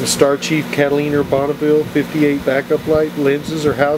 some Star Chief Catalina Bonneville 58 backup light lenses or housing.